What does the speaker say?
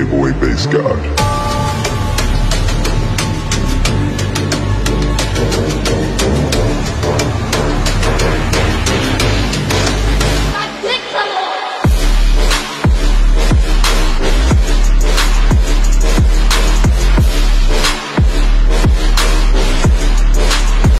Playboy Bass God.